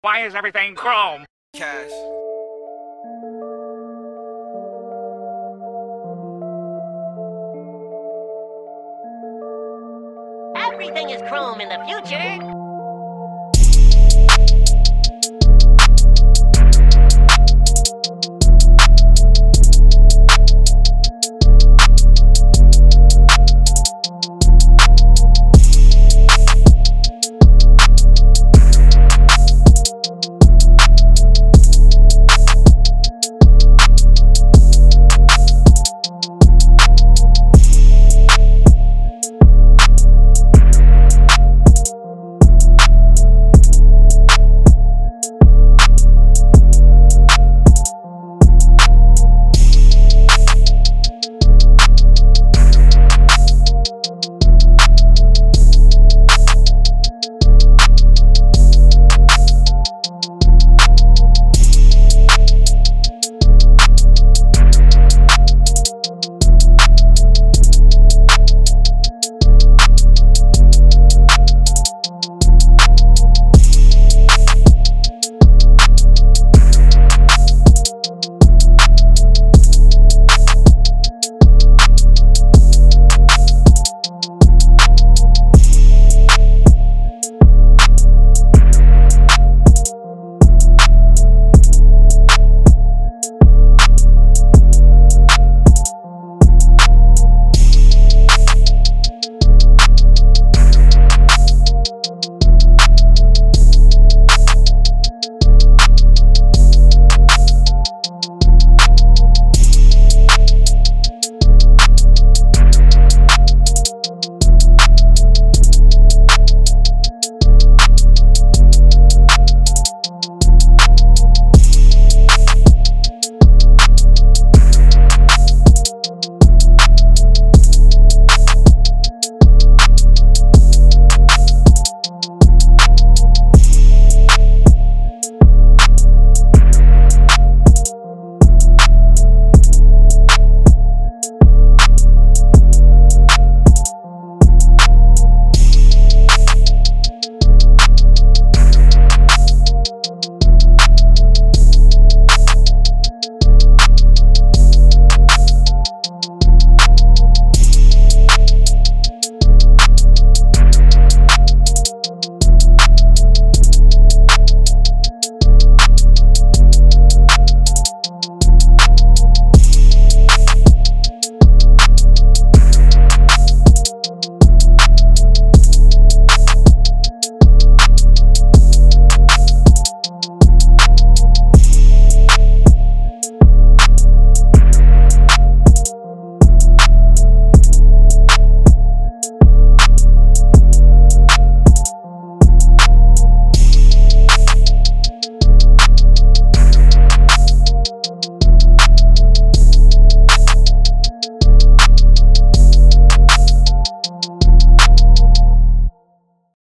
Why is everything chrome? Cash. Everything is chrome in the future.